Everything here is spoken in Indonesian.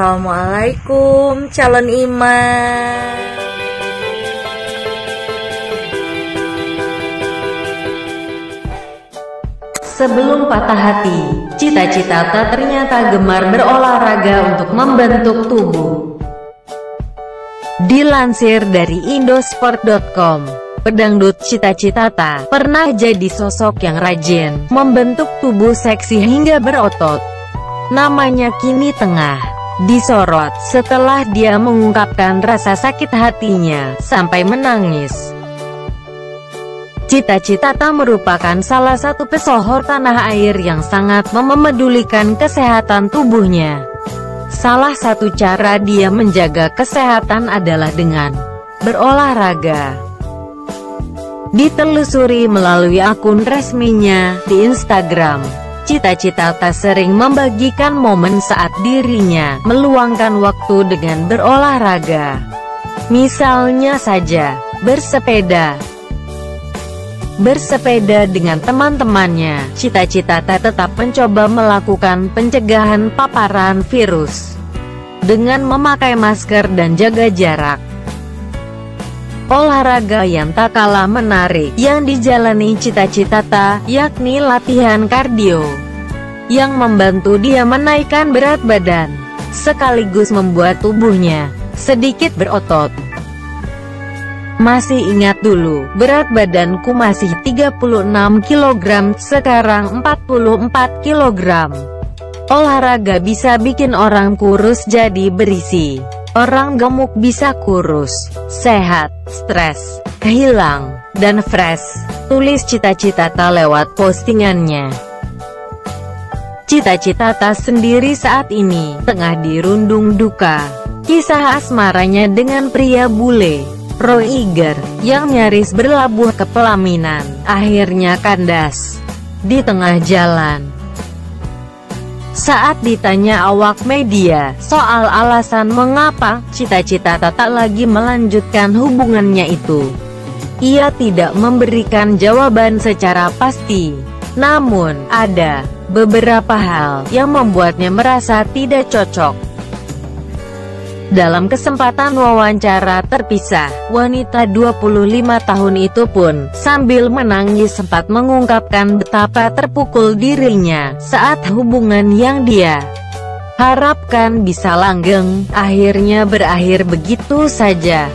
Assalamualaikum calon imam. Sebelum patah hati, cita-cita tak ternyata gemar berolahraga untuk membentuk tubuh. Dilansir dari indosport.com, pedangdut cita-cita pernah jadi sosok yang rajin, membentuk tubuh seksi hingga berotot. Namanya kini tengah disorot setelah dia mengungkapkan rasa sakit hatinya sampai menangis. Cita-cita tak merupakan salah satu pesohor tanah air yang sangat memedulikan kesehatan tubuhnya. Salah satu cara dia menjaga kesehatan adalah dengan berolahraga. Ditelusuri melalui akun resminya di Instagram, Cita-cita tak sering membagikan momen saat dirinya meluangkan waktu dengan berolahraga. Misalnya saja, bersepeda, bersepeda dengan teman-temannya, cita-cita tetap mencoba melakukan pencegahan paparan virus dengan memakai masker dan jaga jarak. Olahraga yang tak kalah menarik yang dijalani cita-cita yakni latihan kardio yang membantu dia menaikkan berat badan sekaligus membuat tubuhnya sedikit berotot. Masih ingat dulu, berat badanku masih 36 kg, sekarang 44 kg. Olahraga bisa bikin orang kurus jadi berisi. Orang gemuk bisa kurus, sehat, stres, hilang, dan fresh. Tulis cita-cita tak lewat postingannya. Cita-cita tak sendiri saat ini, tengah dirundung duka. Kisah asmaranya dengan pria bule Roy Iger, yang nyaris berlabuh ke pelaminan, akhirnya kandas di tengah jalan. Saat ditanya awak media soal alasan mengapa cita-cita tak lagi melanjutkan hubungannya itu, ia tidak memberikan jawaban secara pasti. Namun, ada beberapa hal yang membuatnya merasa tidak cocok dalam kesempatan wawancara terpisah, wanita 25 tahun itu pun, sambil menangis sempat mengungkapkan betapa terpukul dirinya, saat hubungan yang dia harapkan bisa langgeng, akhirnya berakhir begitu saja.